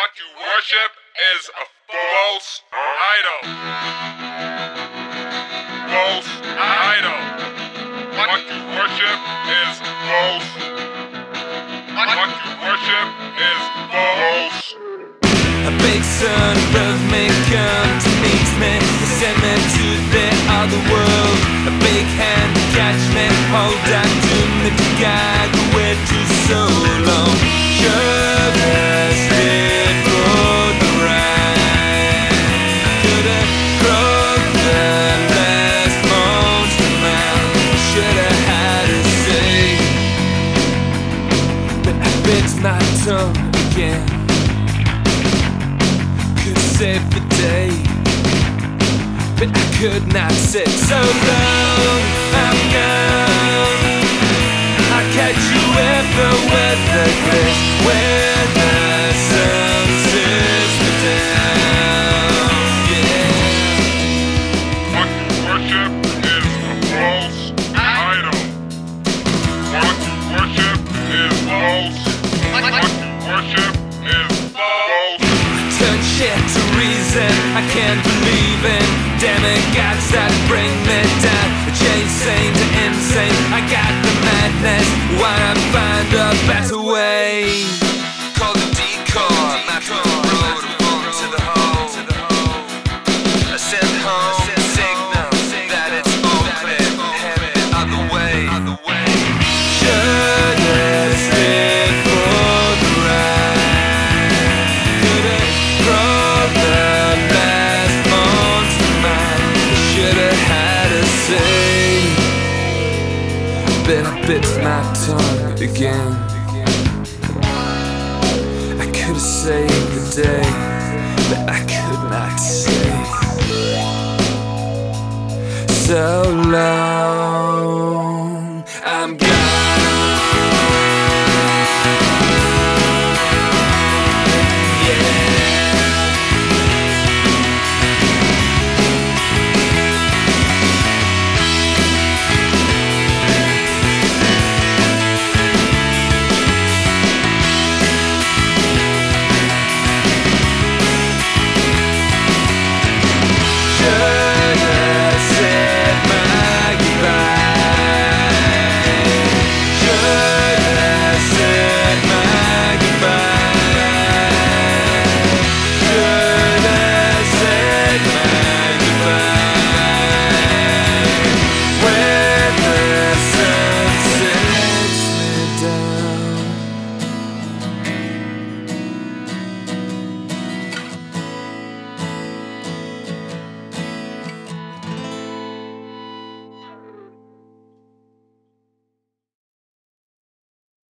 What you worship is a false idol. False idol. What you worship is false. What you worship is false. A big son of me come to meet me He sent me to the other world A big hand to catch me Hold on to me to guide But I bit my tongue again. Could save the day But I could not sit. So long I'm gone reason I can't believe in demigods that bring me down. Chasing to insane I got the madness. Why not find a better But I bit my tongue again. I could have saved the day But I could not say So long